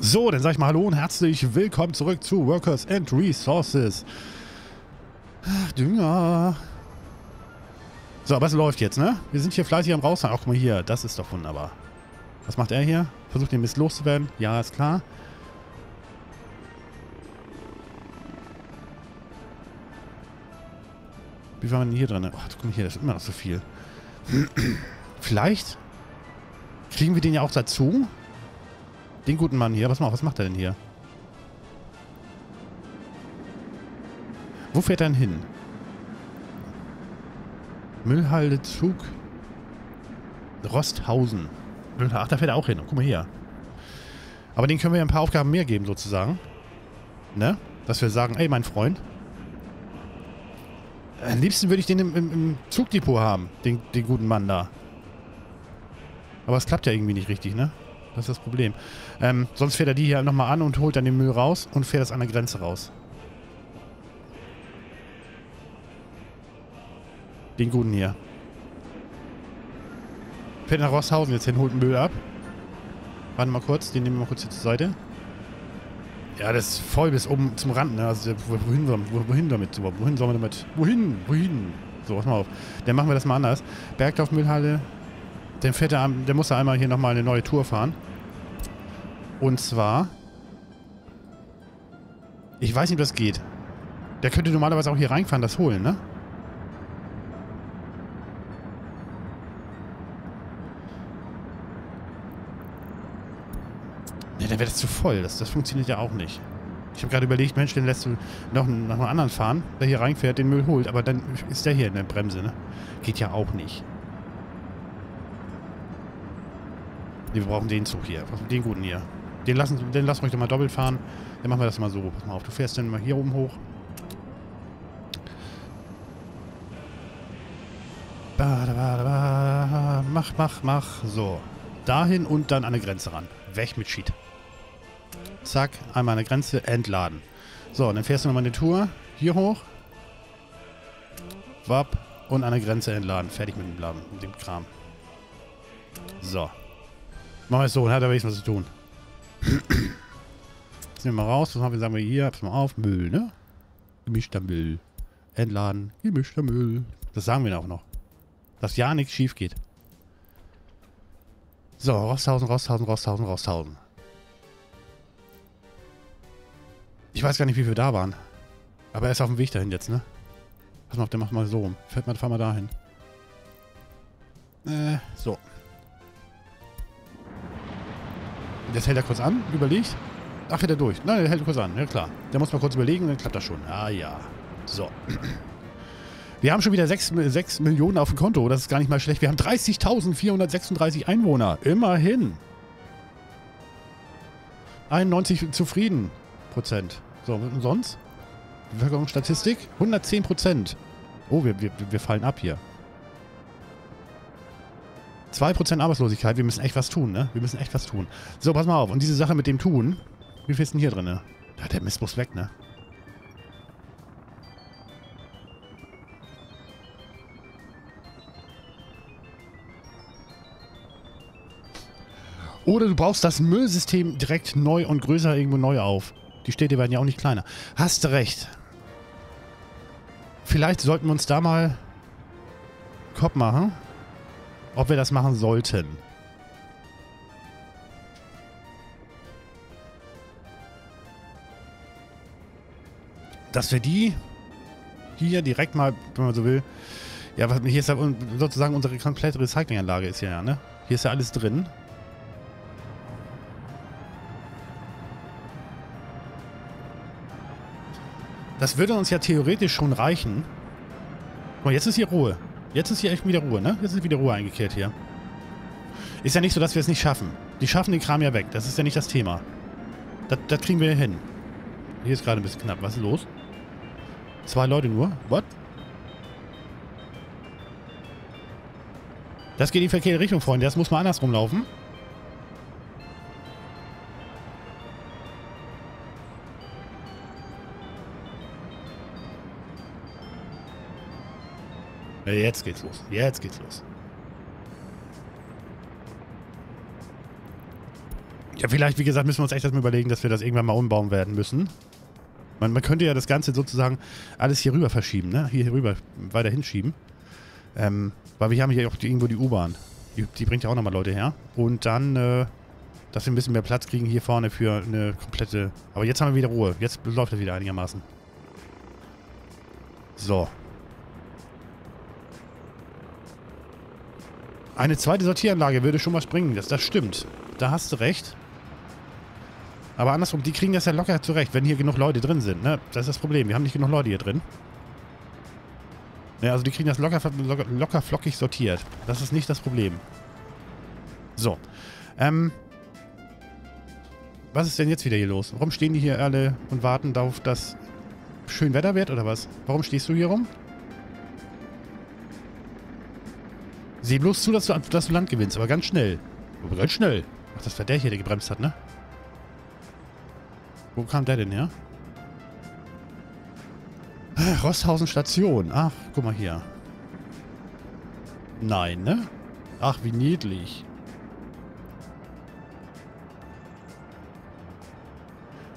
So, dann sage ich mal Hallo und herzlich willkommen zurück zu Workers and Resources. Ach, Dünger. So, aber es läuft jetzt, ne? Wir sind hier fleißig am Rausfahren. Ach, guck mal hier, das ist doch wunderbar. Was macht er hier? Versucht den Mist loszuwerden? Ja, ist klar. Wie war man denn hier dran? Ach, guck mal hier, das ist immer noch so viel. Vielleicht kriegen wir den ja auch dazu. Den guten Mann hier. Pass mal auf, was macht er denn hier? Wo fährt er denn hin? Müllhalde Zug Rosthausen. Ach, da fährt er auch hin. Guck mal hier. Aber den können wir ja ein paar Aufgaben mehr geben, sozusagen. Ne? Dass wir sagen, ey, mein Freund. Am liebsten würde ich den im, im, im Zugdepot haben. Den, den guten Mann da. Aber es klappt ja irgendwie nicht richtig, ne? Das ist das Problem. Ähm, sonst fährt er die hier nochmal an und holt dann den Müll raus und fährt das an der Grenze raus. Den guten hier. Fährt nach Rosshausen jetzt hin, holt den Müll ab. Warte mal kurz, den nehmen wir mal kurz hier zur Seite. Ja, das ist voll bis oben zum Rand, ne? Also, wohin, wohin damit? Wohin sollen wir damit? Wohin? Wohin? So, pass mal auf. Dann machen wir das mal anders. Bergdorf Müllhalle. Dann er, der muss er einmal hier nochmal eine neue Tour fahren. Und zwar... Ich weiß nicht, ob das geht. Der könnte normalerweise auch hier reinfahren, das holen, ne? dann wäre das zu voll. Das, das funktioniert ja auch nicht. Ich habe gerade überlegt, Mensch, den lässt du noch, noch einen anderen fahren, der hier reinfährt, den Müll holt. Aber dann ist der hier in der Bremse, ne? Geht ja auch nicht. Nee, wir brauchen den Zug hier. Den guten hier. Den lassen, den lassen wir euch doch mal doppelt fahren. Dann machen wir das mal so. Pass mal auf, du fährst dann mal hier oben hoch. Mach, mach, mach. So. Dahin und dann an eine Grenze ran. Weg mit Sheet. Zack, einmal an der Grenze, entladen. So, und dann fährst du nochmal eine Tour. Hier hoch. Wapp. Und an der Grenze entladen. Fertig mit dem Laden, mit dem Kram. So. Wir es so, dann hat er wenigstens was zu tun. Jetzt nehmen wir raus. Was haben wir? Sagen wir hier, pass mal auf. Müll, ne? Gemischter Müll. Entladen. Gemischter Müll. Das sagen wir auch noch. Dass ja nichts schief geht. So, Rosthausen, Rosthausen, Rosthausen, Rosthausen. Ich weiß gar nicht, wie wir da waren. Aber er ist auf dem Weg dahin jetzt, ne? Pass mal auf, der macht mal so rum. Fährt mal, fahr mal dahin. Äh, so. Jetzt hält er kurz an, überlegt. Ach, fährt er durch. Nein, der hält kurz an. Ja, klar. Der muss mal kurz überlegen, dann klappt das schon. Ah, ja. So. Wir haben schon wieder 6, 6 Millionen auf dem Konto. Das ist gar nicht mal schlecht. Wir haben 30.436 Einwohner. Immerhin. 91 zufrieden. Prozent. So, und sonst? Bevölkerungsstatistik? 110 Prozent. Oh, wir, wir, wir fallen ab hier. 2% Arbeitslosigkeit. Wir müssen echt was tun, ne? Wir müssen echt was tun. So, pass mal auf. Und diese Sache mit dem Tun. Wie viel ist denn hier drin? Ne? Ja, der Mist muss weg, ne? Oder du baust das Müllsystem direkt neu und größer irgendwo neu auf. Die Städte werden ja auch nicht kleiner. Hast recht. Vielleicht sollten wir uns da mal Kopf machen, ob wir das machen sollten. Dass wir die hier direkt mal, wenn man so will, ja, hier ist ja sozusagen unsere komplette Recyclinganlage ist ja, ne? Hier ist ja alles drin. Das würde uns ja theoretisch schon reichen. Guck mal, jetzt ist hier Ruhe. Jetzt ist hier echt wieder Ruhe, ne? Jetzt ist wieder Ruhe eingekehrt hier. Ist ja nicht so, dass wir es nicht schaffen. Die schaffen den Kram ja weg. Das ist ja nicht das Thema. Das, das kriegen wir hin. Hier ist gerade ein bisschen knapp. Was ist los? Zwei Leute nur? What? Das geht in die verkehrte Richtung, Freunde. Das muss mal andersrum laufen. Jetzt geht's los. Jetzt geht's los. Ja, vielleicht, wie gesagt, müssen wir uns echt erstmal überlegen, dass wir das irgendwann mal umbauen werden müssen. Man, man könnte ja das Ganze sozusagen alles hier rüber verschieben, ne? Hier, hier rüber weiter hinschieben. Ähm, weil wir haben hier auch die, irgendwo die U-Bahn. Die, die, bringt ja auch nochmal Leute her. Und dann, äh, dass wir ein bisschen mehr Platz kriegen hier vorne für eine komplette... Aber jetzt haben wir wieder Ruhe. Jetzt läuft das wieder einigermaßen. So. Eine zweite Sortieranlage würde schon was bringen. Das, das stimmt. Da hast du recht. Aber andersrum, die kriegen das ja locker zurecht, wenn hier genug Leute drin sind. Ne? Das ist das Problem. Wir haben nicht genug Leute hier drin. Ja, also die kriegen das locker, locker, locker flockig sortiert. Das ist nicht das Problem. So. Ähm. Was ist denn jetzt wieder hier los? Warum stehen die hier alle und warten darauf, dass schön Wetter wird oder was? Warum stehst du hier rum? Sieh bloß zu, dass du, dass du Land gewinnst, aber ganz schnell. Aber ganz schnell. Ach, das war der hier, der gebremst hat, ne? Wo kam der denn her? Rosthausen Station. Ach, guck mal hier. Nein, ne? Ach, wie niedlich.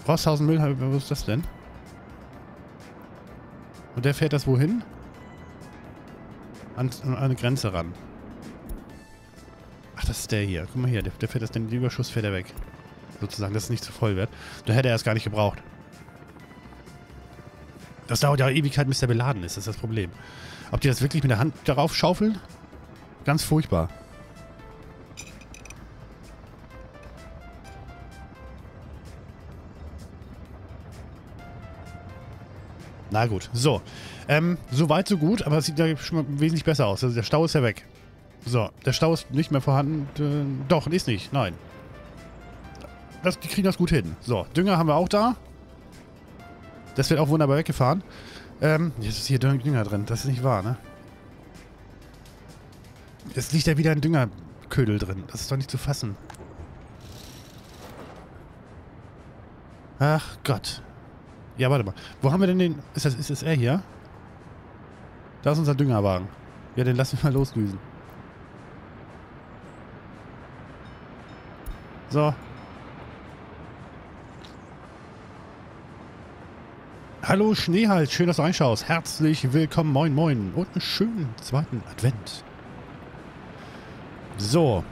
Rosthausen Müllheim, wo ist das denn? Und der fährt das wohin? An, an eine Grenze ran. Das ist der hier. Guck mal hier, der, der fährt das, den Überschuss fährt er weg. Sozusagen, dass es nicht zu voll wird. Da hätte er es gar nicht gebraucht. Das dauert ja Ewigkeit, bis der beladen ist. Das ist das Problem. Ob die das wirklich mit der Hand darauf schaufeln? Ganz furchtbar. Na gut, so. Ähm, so weit, so gut, aber es sieht ja schon mal wesentlich besser aus. Also der Stau ist ja weg. So, der Stau ist nicht mehr vorhanden. Äh, doch, ist nicht, nein. Das, die kriegen das gut hin. So, Dünger haben wir auch da. Das wird auch wunderbar weggefahren. Ähm, jetzt ist hier Dünger drin. Das ist nicht wahr, ne? Jetzt liegt da wieder ein Düngerködel drin. Das ist doch nicht zu fassen. Ach Gott. Ja, warte mal. Wo haben wir denn den... Ist das, ist das er hier? Da ist unser Düngerwagen. Ja, den lassen wir mal losdüsen. So. Hallo Schneehals, schön, dass du reinschaust. Herzlich willkommen, moin moin. Und einen schönen zweiten Advent. So.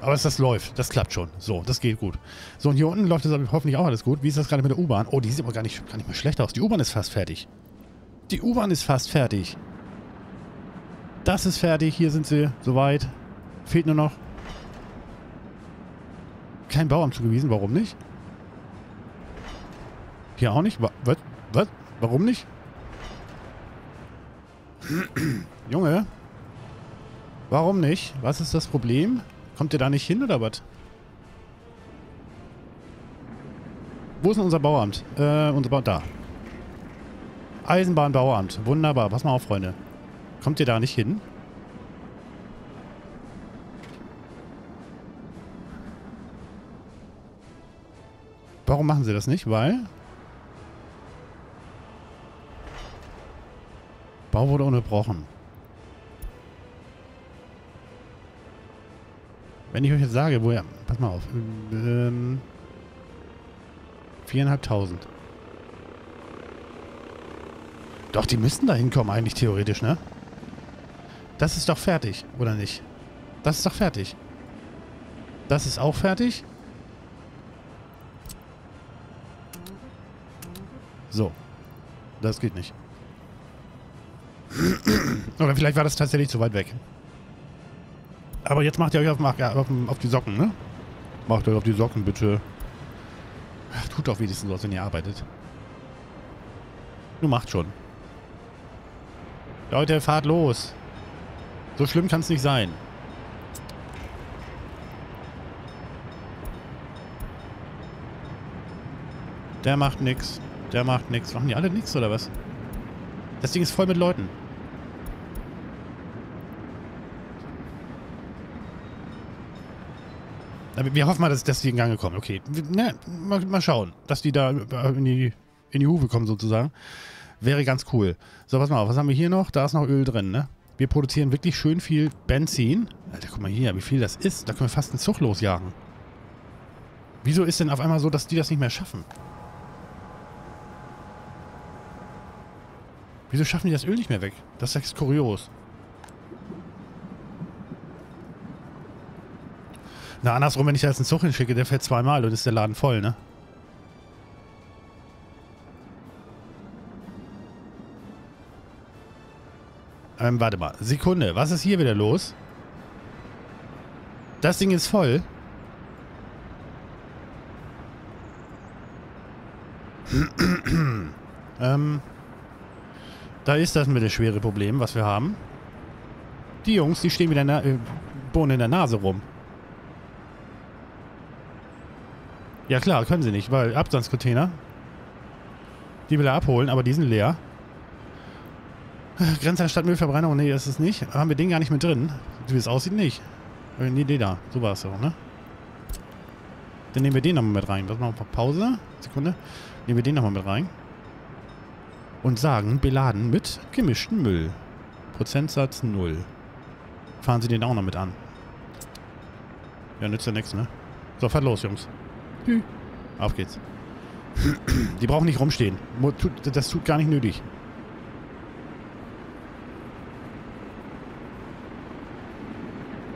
Aber das läuft, das klappt schon. So, das geht gut. So, und hier unten läuft das hoffentlich auch alles gut. Wie ist das gerade mit der U-Bahn? Oh, die sieht aber gar nicht, gar nicht mehr schlecht aus. Die U-Bahn ist fast fertig. Die U-Bahn ist fast fertig. Das ist fertig. Hier sind sie. Soweit. Fehlt nur noch. Kein Bauamt zugewiesen. Warum nicht? Hier auch nicht? Was? Was? Warum nicht? Junge. Warum nicht? Was ist das Problem? Kommt ihr da nicht hin oder was? Wo ist denn unser Bauamt? Äh, unser Bauamt, da. Eisenbahnbauamt. Wunderbar. Pass mal auf, Freunde. Kommt ihr da nicht hin? Warum machen sie das nicht? Weil... Bau wurde unterbrochen. Wenn ich euch jetzt sage, woher... Pass mal auf. Ähm, 4.500. Doch, die müssten da hinkommen eigentlich theoretisch, ne? Das ist doch fertig, oder nicht? Das ist doch fertig. Das ist auch fertig. So. Das geht nicht. Oder vielleicht war das tatsächlich zu weit weg. Aber jetzt macht ihr euch auf, auf, auf die Socken, ne? Macht euch auf die Socken, bitte. Tut doch wenigstens was, wenn ihr arbeitet. Du macht schon. Leute, fahrt los. So schlimm kann es nicht sein. Der macht nix. Der macht nix. Machen die alle nix, oder was? Das Ding ist voll mit Leuten. Wir hoffen mal, dass, dass die in Gang kommen. Okay, ne, mal, mal, schauen, dass die da in die, in die Hufe kommen sozusagen. Wäre ganz cool. So, pass mal auf, was haben wir hier noch? Da ist noch Öl drin, ne? Wir produzieren wirklich schön viel Benzin. Alter, guck mal hier, wie viel das ist. Da können wir fast einen Zug losjagen. Wieso ist denn auf einmal so, dass die das nicht mehr schaffen? Wieso schaffen die das Öl nicht mehr weg? Das ist echt kurios. Na, andersrum, wenn ich da jetzt einen Zug hinschicke, der fährt zweimal und ist der Laden voll, ne? Ähm, warte mal. Sekunde. Was ist hier wieder los? Das Ding ist voll. ähm, da ist das mit das schwere Problem, was wir haben. Die Jungs, die stehen mit der äh, Bohnen in der Nase rum. Ja klar, können sie nicht, weil Abstandscontainer. Die will er abholen, aber die sind leer. Grenzanstatt Müllverbrennung, nee, ist es nicht. Haben wir den gar nicht mit drin. Wie es aussieht, nicht. Äh, nee, den da. So war es auch, ne? Dann nehmen wir den nochmal mit rein. Das machen wir Pause. Sekunde. Nehmen wir den nochmal mit rein. Und sagen, beladen mit gemischten Müll. Prozentsatz 0. Fahren Sie den auch noch mit an. Ja, nützt ja nichts, ne? So, fahrt los, Jungs. Hü. Auf geht's. Die brauchen nicht rumstehen. Das tut gar nicht nötig.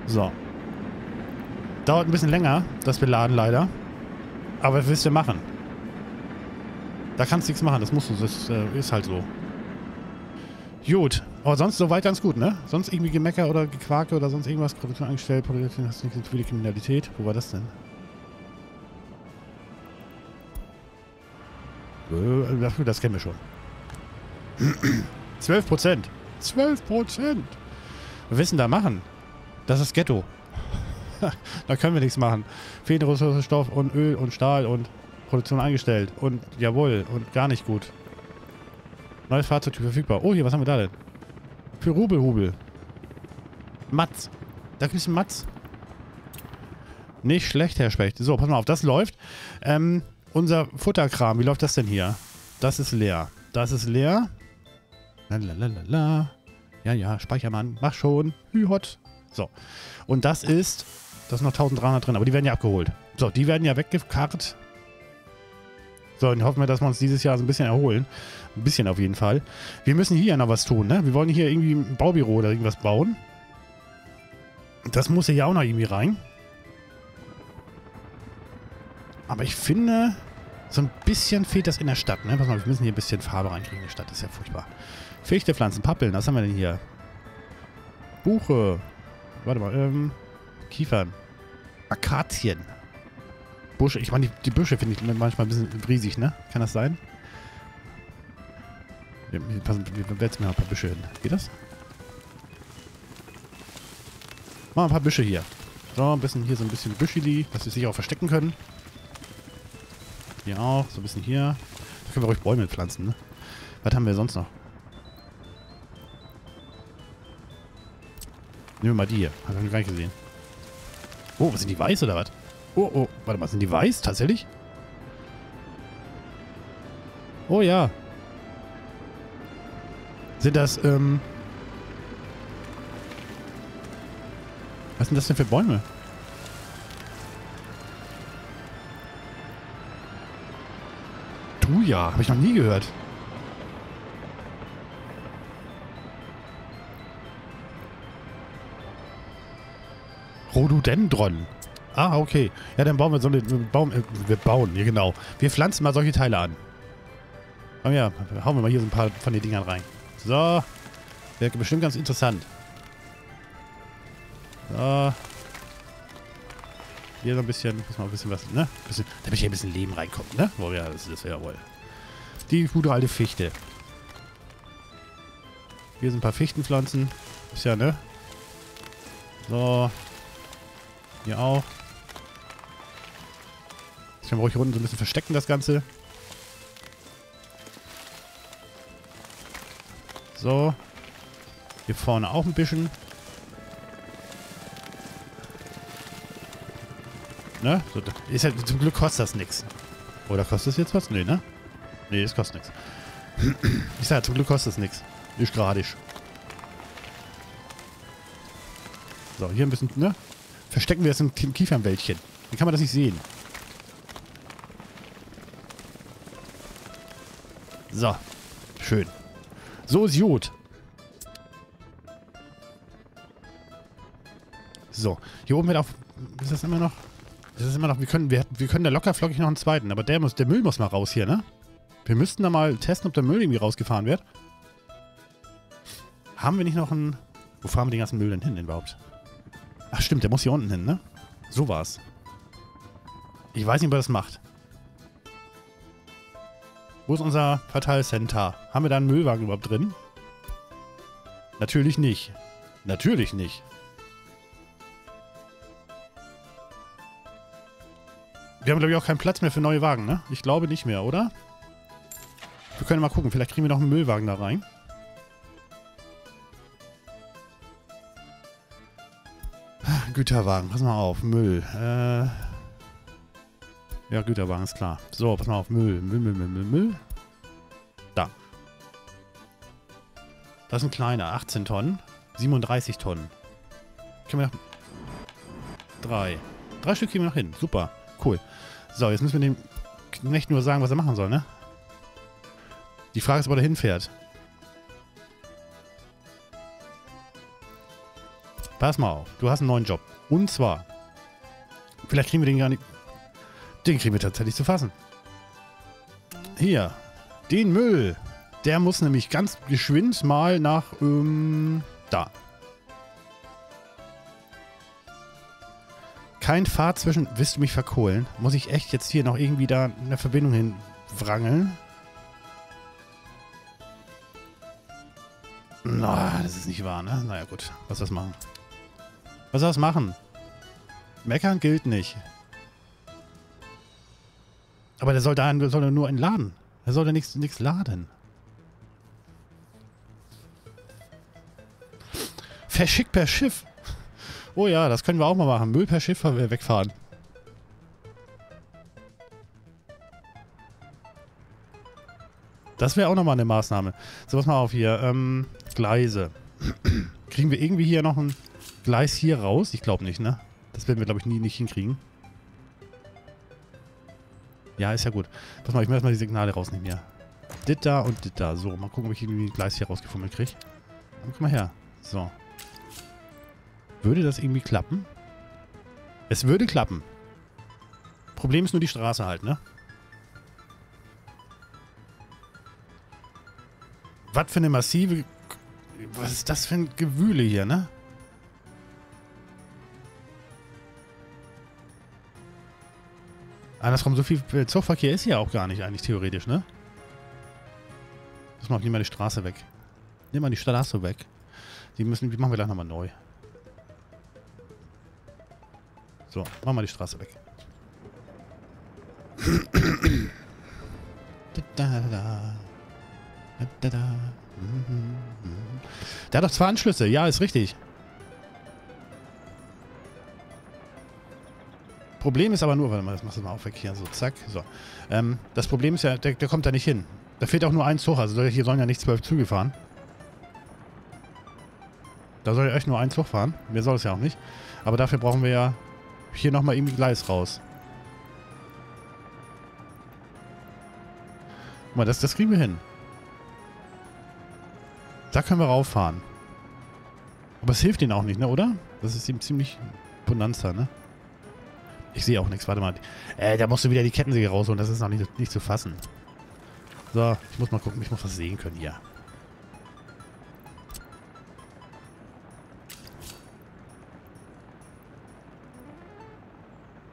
So. Dauert ein bisschen länger, das Beladen leider. Aber was willst du machen? Da kannst du nichts machen, das musst du, das äh, ist halt so. Gut, aber sonst soweit ganz gut, ne? Sonst irgendwie Gemecker oder Gequake oder sonst irgendwas, Produktion eingestellt, Produktion hast nichts für die Kriminalität. Wo war das denn? Äh, das kennen wir schon. 12 Prozent. 12 Prozent. Willst du da machen? Das ist Ghetto. da können wir nichts machen. Fehlende Ressourcenstoff und Öl und Stahl und Produktion eingestellt. Und jawohl, und gar nicht gut. Neues Fahrzeugtyp verfügbar. Oh, hier, was haben wir da denn? Für Rubelhubel. Matz. Da gibt es einen Matz. Nicht schlecht, Herr Specht. So, pass mal auf, das läuft. Ähm, unser Futterkram, wie läuft das denn hier? Das ist leer. Das ist leer. Lalalala. Ja, ja, Speichermann. Mach schon. Hü-hot. So. Und das ist, das sind noch 1300 drin, aber die werden ja abgeholt. So, die werden ja weggekarrt. So, und hoffen wir, dass wir uns dieses Jahr so ein bisschen erholen. Ein bisschen auf jeden Fall. Wir müssen hier ja noch was tun, ne? Wir wollen hier irgendwie ein Baubüro oder irgendwas bauen. Das muss ja auch noch irgendwie rein. Aber ich finde, so ein bisschen fehlt das in der Stadt, ne? Pass mal, wir müssen hier ein bisschen Farbe reinkriegen in der Stadt. Das ist ja furchtbar. Fichtepflanzen, Pappeln, was haben wir denn hier? Buche, Warte mal, ähm. Kiefern. Akazien. Busche. Ich meine, die, die Büsche finde ich manchmal ein bisschen riesig, ne? Kann das sein? Wir, wir, wir setzen mal ein paar Büsche hin. Geht das? Wir ein paar Büsche hier. So, ein bisschen hier so ein bisschen Büscheli, dass sie sich auch verstecken können. Hier auch, so ein bisschen hier. Da können wir ruhig Bäume pflanzen, ne? Was haben wir sonst noch? Nehmen wir mal die hier. Hab ich noch gar nicht gesehen. Oh, was sind die weiß oder was? Oh, oh, warte mal, sind die weiß? Tatsächlich? Oh ja. Sind das, ähm... Was sind das denn für Bäume? Thuja, habe ich noch nie gehört. Rhododendron. Ah, okay. Ja, dann bauen wir so eine... Bauen, äh, wir bauen, ja genau. Wir pflanzen mal solche Teile an. Komm ja, hauen wir mal hier so ein paar von den Dingern rein. So. Wäre bestimmt ganz interessant. So. Hier so ein bisschen, muss mal ein bisschen was, ne? Bisschen, damit hier ein bisschen Leben reinkommt, ne? Oh ja, das, das wäre wohl. Die gute alte Fichte. Hier sind ein paar Fichtenpflanzen. Ist ja, ne? So. Hier auch. Ich kann ruhig unten so ein bisschen verstecken, das Ganze. So. Hier vorne auch ein bisschen. Ne? So, ist ja, zum Glück kostet das nichts. Oder kostet es jetzt was? Nee, ne? Nee, das kostet nichts. Ich sag zum Glück kostet es nichts. Ist gerade. So, hier ein bisschen, ne? verstecken wir es im Kiefernwäldchen. Dann kann man das nicht sehen. So. Schön. So ist gut. So. Hier oben wird auch... Ist das immer noch... Ist das immer noch... Wir können, wir, wir können da locker flockig noch einen zweiten. Aber der, muss, der Müll muss mal raus hier, ne? Wir müssten da mal testen, ob der Müll irgendwie rausgefahren wird. Haben wir nicht noch einen... Wo fahren wir den ganzen Müll denn hin überhaupt? Ach stimmt, der muss hier unten hin, ne? So war's. Ich weiß nicht, ob er das macht. Wo ist unser Verteilcenter? Haben wir da einen Müllwagen überhaupt drin? Natürlich nicht. Natürlich nicht. Wir haben, glaube ich, auch keinen Platz mehr für neue Wagen, ne? Ich glaube nicht mehr, oder? Wir können mal gucken. Vielleicht kriegen wir noch einen Müllwagen da rein. Güterwagen, pass mal auf. Müll. Äh ja, Güterwagen ist klar. So, pass mal auf. Müll, Müll, Müll, Müll, Müll, Müll. Da. Das ist ein kleiner. 18 Tonnen. 37 Tonnen. Können wir noch... Drei. Drei Stück kriegen wir noch hin. Super. Cool. So, jetzt müssen wir dem Knecht nur sagen, was er machen soll, ne? Die Frage ist, wo er hinfährt. Pass mal auf. Du hast einen neuen Job. Und zwar... Vielleicht kriegen wir den gar nicht... Den kriegen wir tatsächlich zu fassen. Hier. Den Müll. Der muss nämlich ganz geschwind mal nach, ähm, da. Kein Fahrt zwischen... Willst du mich verkohlen? Muss ich echt jetzt hier noch irgendwie da eine Verbindung hinwrangeln? Na, das ist nicht wahr, ne? Naja, gut. Was das machen? Was das machen? Meckern gilt nicht. Aber der soll da soll nur entladen. Der soll da nichts laden. Verschickt per Schiff. Oh ja, das können wir auch mal machen. Müll per Schiff wegfahren. Das wäre auch nochmal eine Maßnahme. So, pass mal auf hier. Ähm, Gleise. Kriegen wir irgendwie hier noch ein Gleis hier raus? Ich glaube nicht, ne? Das werden wir, glaube ich, nie nicht hinkriegen. Ja, ist ja gut. Pass mal, ich muss erstmal die Signale rausnehmen hier. Dit da und dit da. So, mal gucken, ob ich irgendwie ein Gleis hier rausgefummelt kriege. Komm mal her. So. Würde das irgendwie klappen? Es würde klappen. Problem ist nur die Straße halt, ne? Was für eine massive... Was ist das für ein Gewühle hier, ne? Andersrum, so viel Zugverkehr ist hier auch gar nicht eigentlich theoretisch, ne? Lass mal, nimm mal die Straße weg. Nimm mal die Straße weg. Die müssen, die machen wir gleich nochmal neu. So, machen wir die Straße weg. Der hat doch zwei Anschlüsse. Ja, ist richtig. Problem ist aber nur, warte mal, das machst du mal auf weg hier, so zack, so. Ähm, das Problem ist ja, der, der, kommt da nicht hin. Da fehlt auch nur ein Zug, also hier sollen ja nicht zwölf Züge fahren. Da soll ja echt nur ein Zug fahren. Mehr soll es ja auch nicht. Aber dafür brauchen wir ja hier nochmal irgendwie Gleis raus. Guck mal, das, das kriegen wir hin. Da können wir rauffahren. Aber es hilft ihnen auch nicht, ne, oder? Das ist ihm ziemlich Bonanza, ne? Ich sehe auch nichts. Warte mal. Äh, da musst du wieder die Kettensäge rausholen. Das ist noch nicht, nicht zu fassen. So, ich muss mal gucken. Ich muss was sehen können hier.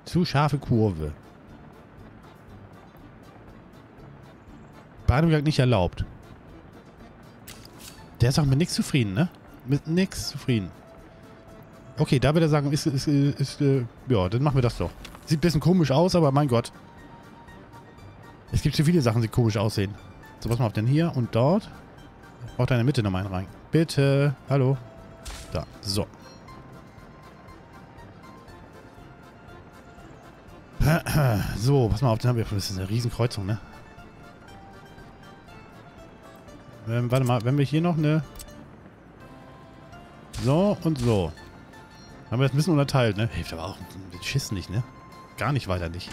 Zu scharfe Kurve. Bahnübergang nicht erlaubt. Der ist auch mit nichts zufrieden, ne? Mit nichts zufrieden. Okay, da würde er sagen, ist, ist, ist, äh, ja, dann machen wir das doch. Sieht ein bisschen komisch aus, aber mein Gott. Es gibt zu viele Sachen, die komisch aussehen. So, was mal auf denn hier und dort. Braucht in der Mitte nochmal einen rein. Bitte. Hallo. Da. So. So, pass mal auf, dann haben wir. Das ist eine Riesenkreuzung, ne? Ähm, warte mal, wenn wir hier noch eine. So und so. Haben wir das ein bisschen unterteilt, ne? Hilft aber auch mit Schiss nicht, ne? Gar nicht weiter nicht.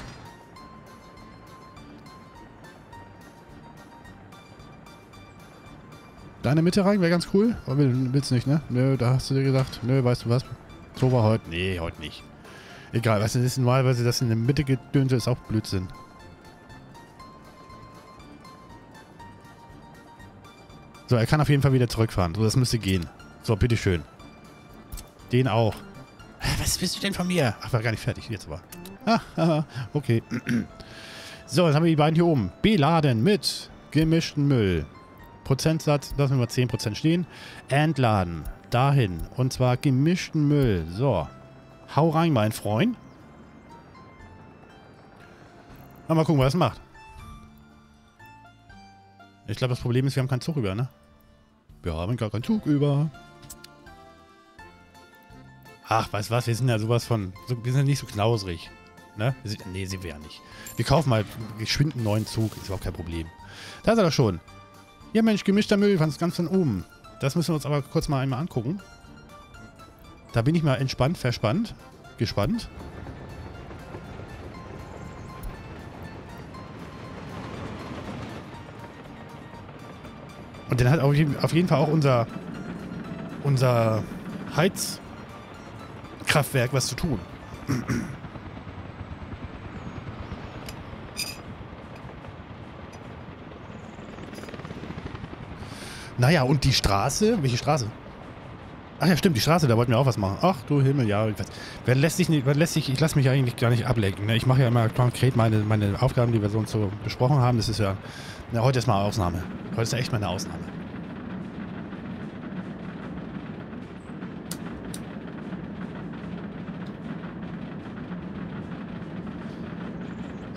Deine Mitte rein wäre ganz cool. Aber willst nicht, ne? Nö, da hast du dir gesagt, nö, weißt du was? So war heute. Nee, heute nicht. Egal, du, das ist normalerweise das in der Mitte gedönte ist auch Blödsinn. So, er kann auf jeden Fall wieder zurückfahren. So, das müsste gehen. So, bitteschön. Den auch. Was bist du denn von mir? Ach, war gar nicht fertig. Jetzt aber. Ah, okay. So, jetzt haben wir die beiden hier oben. Beladen mit gemischten Müll. Prozentsatz, lassen wir mal 10% stehen. Entladen. Dahin. Und zwar gemischten Müll. So. Hau rein, mein Freund. mal gucken, was es macht. Ich glaube, das Problem ist, wir haben keinen Zug über, ne? Wir haben gar keinen Zug über. Ach, weißt was? Wir sind ja sowas von... So, wir sind ja nicht so knausrig. Ne? Nee, sind wir ja nicht. Wir kaufen mal geschwind einen neuen Zug. Ist überhaupt kein Problem. Da ist er doch schon. Ja, Mensch, gemischter Müll, ganz, ganz von oben. Das müssen wir uns aber kurz mal einmal angucken. Da bin ich mal entspannt, verspannt, gespannt. Und dann hat auf jeden, Fall auch unser, unser Heizkraftwerk was zu tun. Naja, und die Straße? Welche Straße? Ach ja, stimmt, die Straße, da wollten wir auch was machen. Ach du Himmel, ja. Wer lässt sich nicht, wer lässt sich, ich lasse mich eigentlich gar nicht ablenken. Ne? Ich mache ja immer konkret meine, meine Aufgaben, die wir so und so besprochen haben. Das ist ja, na, heute ist mal Ausnahme. Heute ist ja echt mal eine Ausnahme.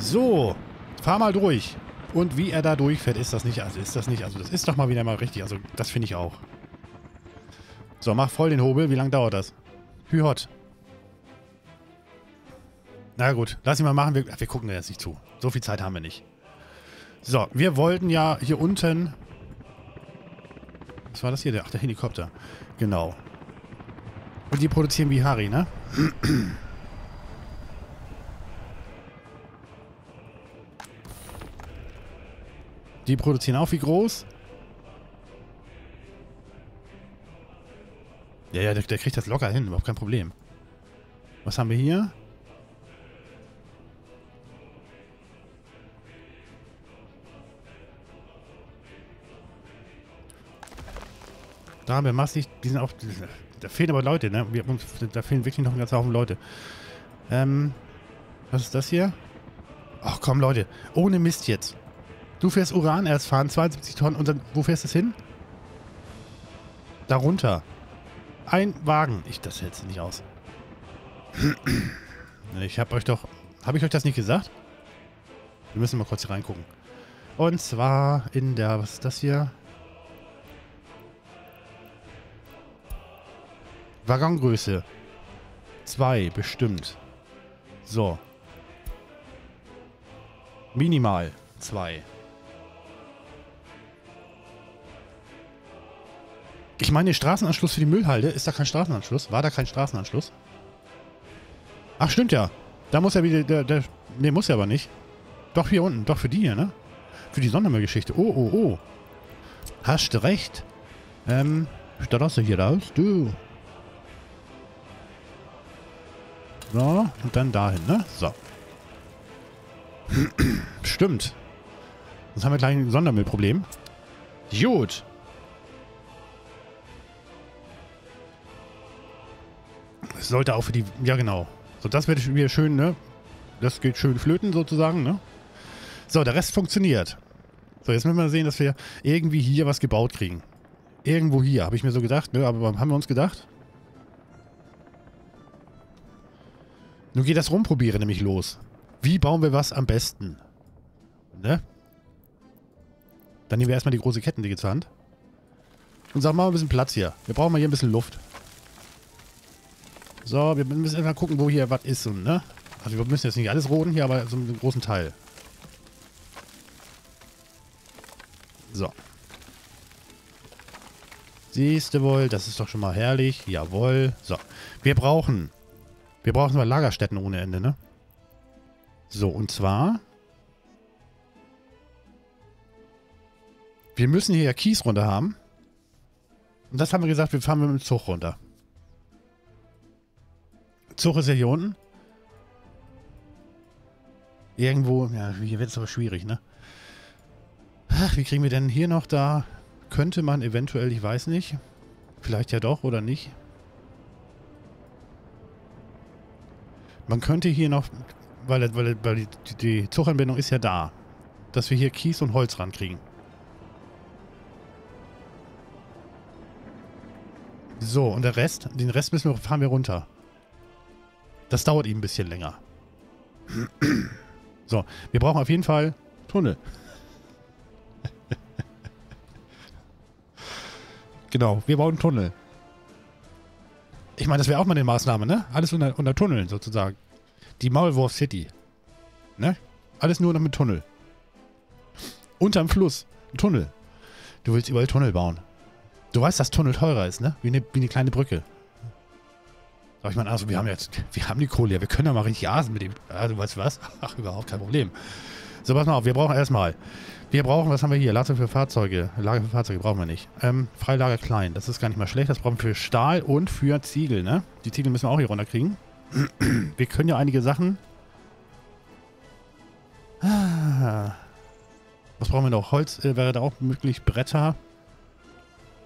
So, fahr mal durch. Und wie er da durchfährt, ist das nicht, also ist das nicht, also das ist doch mal wieder mal richtig, also das finde ich auch. So, mach voll den Hobel. Wie lange dauert das? Hü hot. Na gut, lass ihn mal machen. Wir, wir gucken jetzt nicht zu. So viel Zeit haben wir nicht. So, wir wollten ja hier unten... Was war das hier? Ach, der Helikopter. Genau. Und die produzieren wie Harry, ne? Die produzieren auch wie groß. Ja, ja, der, der, kriegt das locker hin. Überhaupt kein Problem. Was haben wir hier? Da haben wir massig... Die sind auch... Da fehlen aber Leute, ne? Wir, da fehlen wirklich noch ein ganzer Haufen Leute. Ähm... Was ist das hier? Ach komm, Leute. Ohne Mist jetzt. Du fährst Uran erst fahren, 72 Tonnen. Und dann, wo fährst du es hin? Darunter. Ein Wagen. Ich, das hält nicht aus. Ich habe euch doch... Habe ich euch das nicht gesagt? Wir müssen mal kurz hier reingucken. Und zwar in der... Was ist das hier? Waggongröße. Zwei, bestimmt. So. Minimal. Zwei. Ich meine, Straßenanschluss für die Müllhalde. Ist da kein Straßenanschluss? War da kein Straßenanschluss? Ach, stimmt ja. Da muss ja wieder... Der, der, nee, muss ja aber nicht. Doch hier unten. Doch für die hier, ne? Für die Sondermüllgeschichte. Oh, oh, oh. Hast recht. Ähm, aus hier raus. Du. So, und dann dahin, ne? So. Stimmt. Jetzt haben wir gleich ein Sondermüllproblem. Gut. Das sollte auch für die... Ja, genau. So, das wird wieder schön, ne? Das geht schön flöten sozusagen, ne? So, der Rest funktioniert. So, jetzt müssen wir sehen, dass wir irgendwie hier was gebaut kriegen. Irgendwo hier, habe ich mir so gedacht, ne? Aber haben wir uns gedacht? Nun geht das Rumprobieren nämlich los. Wie bauen wir was am besten? Ne? Dann nehmen wir erstmal die große Kettensäge zur Hand. Und sagen mal ein bisschen Platz hier. Wir brauchen mal hier ein bisschen Luft. So, wir müssen erstmal gucken, wo hier was ist. Und, ne? Also wir müssen jetzt nicht alles roden hier, aber so einen großen Teil. So. Siehst du wohl, das ist doch schon mal herrlich. Jawohl. So. Wir brauchen. Wir brauchen mal Lagerstätten ohne Ende, ne? So, und zwar. Wir müssen hier ja Kies runter haben. Und das haben wir gesagt, wir fahren mit dem Zug runter. Zug ist ja hier unten. Irgendwo, ja, hier wird es aber schwierig, ne? Ach, wie kriegen wir denn hier noch da? Könnte man eventuell, ich weiß nicht. Vielleicht ja doch oder nicht. Man könnte hier noch, weil, weil, weil die, die Zuganbindung ist ja da, dass wir hier Kies und Holz rankriegen. So, und der Rest, den Rest müssen wir, fahren wir runter. Das dauert ihm ein bisschen länger. So, wir brauchen auf jeden Fall Tunnel. genau, wir bauen Tunnel. Ich meine, das wäre auch mal eine Maßnahme, ne? Alles unter, unter Tunneln sozusagen. Die Maulwurf City. Ne? Alles nur noch mit Tunnel. Unterm Fluss. Ein Tunnel. Du willst überall Tunnel bauen. Du weißt, dass Tunnel teurer ist, ne? Wie eine, wie eine kleine Brücke. Aber ich meine, also wir haben jetzt, wir haben die Kohle ja, wir können ja mal richtig asen mit dem. Ja, du weißt was? Ach, überhaupt kein Problem. So, pass mal auf, wir brauchen erstmal. Wir brauchen, was haben wir hier? Lager für Fahrzeuge. Lager für Fahrzeuge brauchen wir nicht. Ähm, Freilager klein, das ist gar nicht mal schlecht. Das brauchen wir für Stahl und für Ziegel, ne? Die Ziegel müssen wir auch hier runterkriegen. wir können ja einige Sachen. Ah. Was brauchen wir noch? Holz äh, wäre da auch möglich. Bretter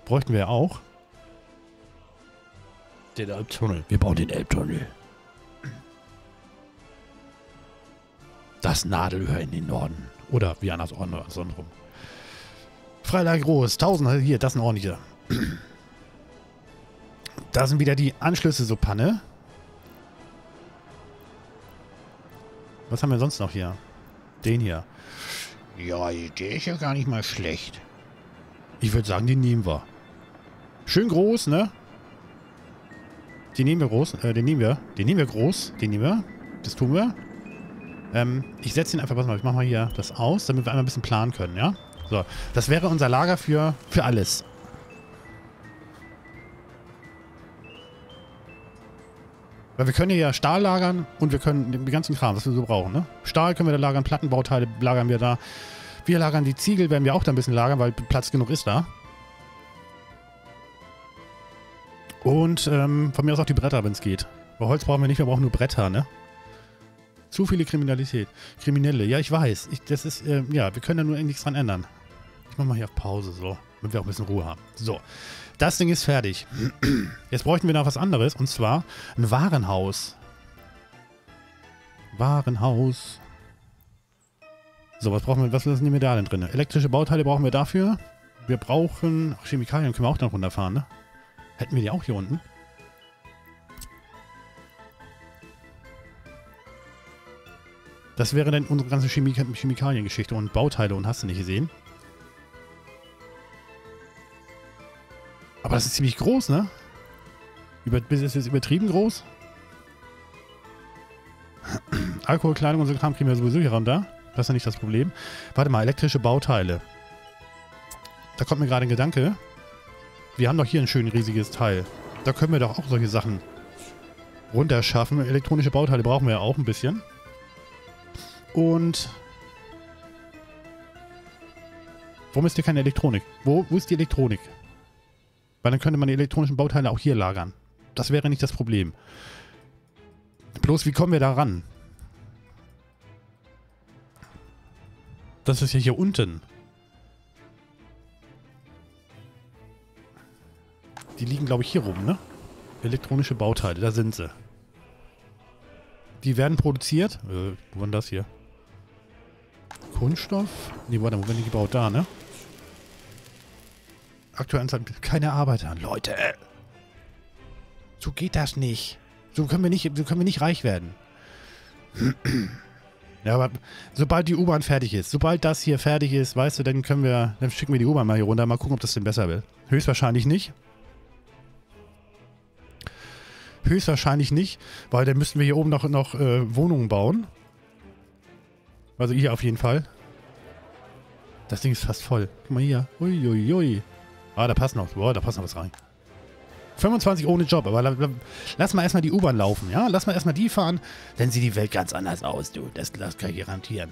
bräuchten wir auch. Den Elbtunnel. Wir bauen den Elbtunnel. Das Nadelöhr in den Norden. Oder wie anders andersrum. Freilage groß. 1000. Hier, das ist ein ordentlicher. Da sind wieder die Anschlüsse so Panne. Was haben wir sonst noch hier? Den hier. Ja, der ist ja gar nicht mal schlecht. Ich würde sagen, den nehmen wir. Schön groß, ne? Den nehmen wir groß. Äh, den nehmen wir. Den nehmen wir groß. Den nehmen wir. Das tun wir. Ähm, ich setze ihn einfach, pass mal, ich mache mal hier das aus, damit wir einmal ein bisschen planen können, ja? So, das wäre unser Lager für, für alles. Weil wir können hier ja Stahl lagern und wir können den ganzen Kram, was wir so brauchen, ne? Stahl können wir da lagern, Plattenbauteile lagern wir da. Wir lagern die Ziegel, werden wir auch da ein bisschen lagern, weil Platz genug ist da. Und ähm, von mir aus auch die Bretter, wenn es geht. Weil Holz brauchen wir nicht, wir brauchen nur Bretter, ne? Zu viele Kriminalität. Kriminelle, ja, ich weiß. Ich, das ist, äh, ja, wir können da nur nichts dran ändern. Ich mach mal hier auf Pause, so. Damit wir auch ein bisschen Ruhe haben. So. Das Ding ist fertig. Jetzt bräuchten wir noch was anderes, und zwar ein Warenhaus. Warenhaus. So, was brauchen wir, was nehmen wir da denn drin? Elektrische Bauteile brauchen wir dafür. Wir brauchen, ach, Chemikalien können wir auch dann runterfahren, ne? Hätten wir die auch hier unten? Das wäre dann unsere ganze Chemik Chemikaliengeschichte und Bauteile und hast du nicht gesehen. Aber das ist ziemlich groß, ne? Über, ist es übertrieben groß? Alkohol, Kleidung und so Kram kriegen wir sowieso hier runter. Das ist ja nicht das Problem. Warte mal, elektrische Bauteile. Da kommt mir gerade ein Gedanke. Wir haben doch hier ein schön riesiges Teil. Da können wir doch auch solche Sachen runterschaffen. Elektronische Bauteile brauchen wir ja auch ein bisschen. Und... Warum ist hier keine Elektronik? Wo, wo ist die Elektronik? Weil dann könnte man die elektronischen Bauteile auch hier lagern. Das wäre nicht das Problem. Bloß, wie kommen wir da ran? Das ist ja hier unten. Die liegen, glaube ich, hier rum, ne? Elektronische Bauteile, da sind sie. Die werden produziert. Äh, wo war denn das hier? Kunststoff? Ne, warte, wo werden die gebaut? Da, ne? Aktuell keine Arbeiter. Leute! So geht das nicht. So können wir nicht, so können wir nicht reich werden. ja, aber sobald die U-Bahn fertig ist, sobald das hier fertig ist, weißt du, dann können wir, dann schicken wir die U-Bahn mal hier runter, mal gucken, ob das denn besser will. Höchstwahrscheinlich nicht. Höchstwahrscheinlich nicht, weil dann müssten wir hier oben noch, noch äh, Wohnungen bauen. Also hier auf jeden Fall. Das Ding ist fast voll. Guck mal hier. Uiuiui. Ui, ui. Ah, da passt noch. Boah, da passt noch was rein. 25 ohne Job, aber lass mal erstmal die U-Bahn laufen, ja? Lass mal erstmal die fahren, dann sieht die Welt ganz anders aus, du. Das, das kann ich garantieren.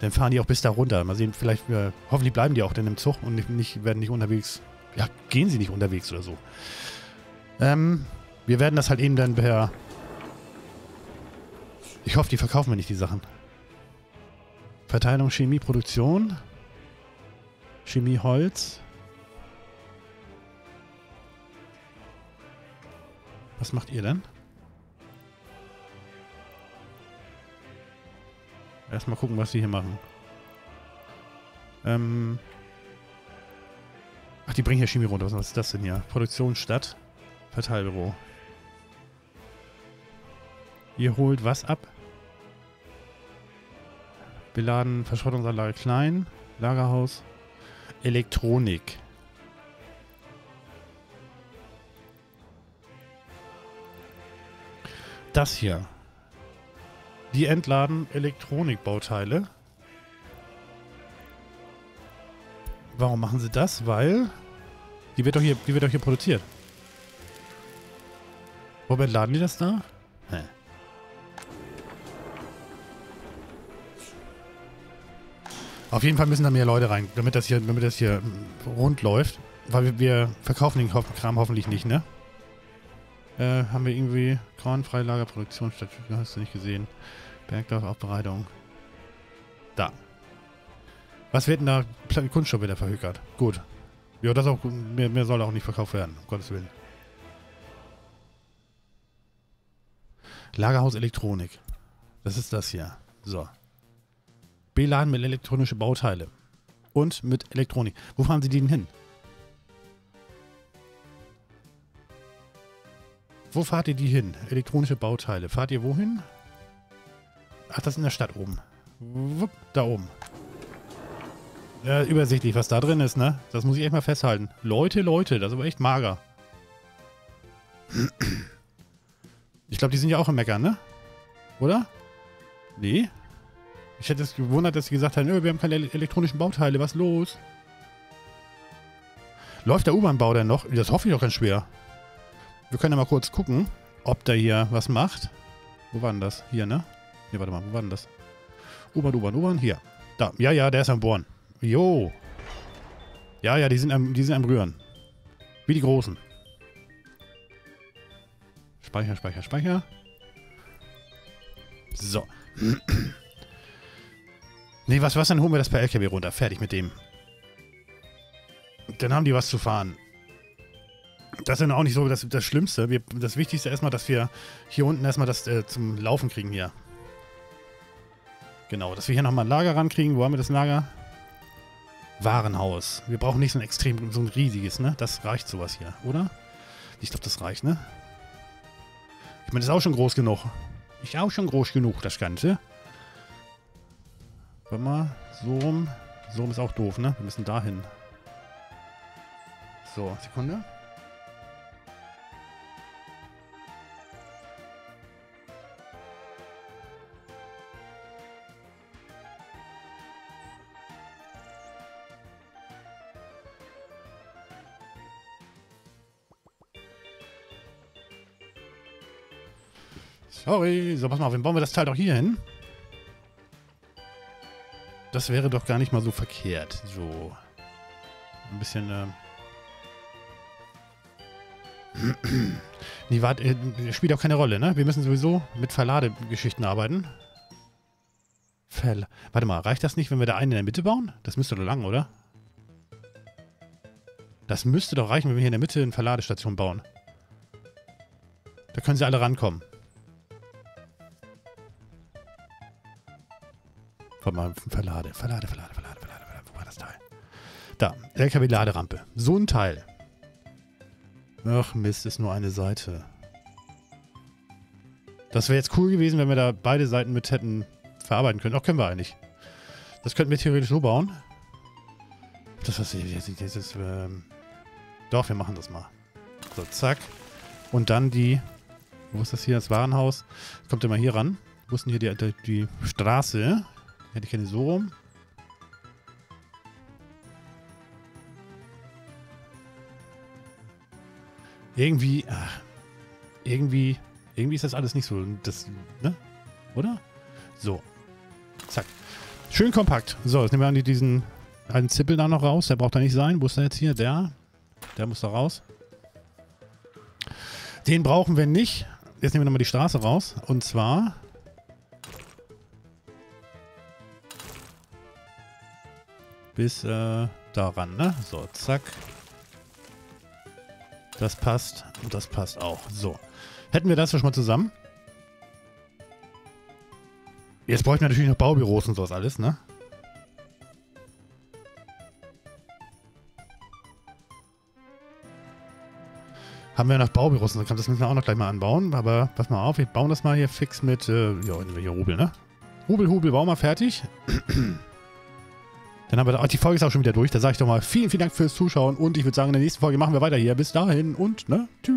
Dann fahren die auch bis da runter. Mal sehen, vielleicht, äh, hoffentlich bleiben die auch dann im Zug und nicht, nicht, werden nicht unterwegs. Ja, gehen sie nicht unterwegs oder so. Ähm, wir werden das halt eben dann per... Ich hoffe, die verkaufen wir nicht, die Sachen. Verteilung Chemie, Produktion. Chemie, Holz. Was macht ihr denn? Erstmal gucken, was sie hier machen. Ähm. Ach, die bringen hier Chemie runter. Was ist das denn hier? Produktion statt. Verteilbüro. Ihr holt was ab? Beladen, Verschrottungsanlage klein. Lagerhaus. Elektronik. Das hier. Die entladen Elektronikbauteile. Warum machen sie das? Weil die wird doch hier, die wird doch hier produziert. Wobei laden die das da? Hä. Auf jeden Fall müssen da mehr Leute rein, damit das hier, damit das hier rund läuft. Weil wir, wir verkaufen den Kram hoffentlich nicht, ne? Äh, haben wir irgendwie Kornfreilagerproduktion statt. Hast du nicht gesehen. Bergdorfaufbereitung. Da. Was wird denn da Kunststoff wieder verhökert? Gut. Ja, das auch, mehr, mehr soll auch nicht verkauft werden, um Gottes Willen. Lagerhaus Elektronik. Das ist das hier. So. Beladen mit elektronische Bauteile. Und mit Elektronik. Wo fahren Sie denn hin? Wo fahrt ihr die hin? Elektronische Bauteile. Fahrt ihr wohin? Ach, das ist in der Stadt oben. Wupp, da oben. Ja, übersichtlich, was da drin ist, ne? Das muss ich echt mal festhalten. Leute, Leute, das ist aber echt mager. Ich glaube, die sind ja auch im Meckern, ne? Oder? Nee? Ich hätte es gewundert, dass sie gesagt haben, wir haben keine elektronischen Bauteile, was los? Läuft der U-Bahn-Bau denn noch? Das hoffe ich doch ganz schwer. Wir können ja mal kurz gucken, ob der hier was macht. Wo war denn das? Hier, ne? Ne, warte mal, wo war denn das? U-Bahn, U-Bahn, U-Bahn, hier. Da, ja, ja, der ist am Bohren. Jo. Ja, ja, die sind am, die sind am Rühren. Wie die Großen. Speicher, Speicher, Speicher. So. nee, was, was, dann holen wir das per LKW runter. Fertig mit dem. Dann haben die was zu fahren das ist dann auch nicht so das, das Schlimmste. Wir, das Wichtigste erstmal, dass wir hier unten erstmal das äh, zum Laufen kriegen hier. Genau, dass wir hier nochmal ein Lager rankriegen. Wo haben wir das Lager? Warenhaus. Wir brauchen nicht so ein extrem, so ein riesiges, ne? Das reicht sowas hier, oder? Ich glaube, das reicht, ne? Ich meine, das ist auch schon groß genug. Ist auch schon groß genug, das Ganze. Warte mal, so rum. So rum ist auch doof, ne? Wir müssen dahin. So, Sekunde. Sorry. So, pass mal auf, dann bauen wir das Teil doch hier hin. Das wäre doch gar nicht mal so verkehrt. So. Ein bisschen, ähm... nee, warte, äh, spielt auch keine Rolle, ne? Wir müssen sowieso mit Verladegeschichten arbeiten. Verla warte mal, reicht das nicht, wenn wir da einen in der Mitte bauen? Das müsste doch lang, oder? Das müsste doch reichen, wenn wir hier in der Mitte eine Verladestation bauen. Da können sie alle rankommen. Warte mal, verlade, verlade, verlade, verlade, verlade, verlade. Wo war das Teil? Da, LKW-Laderampe. So ein Teil. Ach Mist, ist nur eine Seite. Das wäre jetzt cool gewesen, wenn wir da beide Seiten mit hätten verarbeiten können. Auch können wir eigentlich. Das könnten wir theoretisch so bauen. Das was jetzt, jetzt ist, ähm Doch, wir machen das mal. So, zack. Und dann die. Wo ist das hier? Das Warenhaus. Kommt immer hier ran. Wo ist denn hier die, die, die Straße? Hätte ich keine so rum. Irgendwie, ach, irgendwie, irgendwie ist das alles nicht so, das, ne? Oder? So. Zack. Schön kompakt. So, jetzt nehmen wir diesen einen Zippel da noch raus. Der braucht da nicht sein. Wo ist der jetzt hier? Der. Der muss da raus. Den brauchen wir nicht. Jetzt nehmen wir nochmal die Straße raus. Und zwar... Bis äh, daran, ne? So, zack. Das passt und das passt auch. So. Hätten wir das schon mal zusammen. Jetzt bräuchten wir natürlich noch Baubüros und sowas alles, ne? Haben wir noch Baubüros, das müssen wir auch noch gleich mal anbauen. Aber pass mal auf, wir bauen das mal hier fix mit, äh, ja, Rubel, ne? Rubel, Hubel, bauen wir fertig. Dann haben wir da, die Folge ist auch schon wieder durch. Da sage ich doch mal vielen, vielen Dank fürs Zuschauen und ich würde sagen, in der nächsten Folge machen wir weiter hier. Bis dahin und, ne? Tschüss.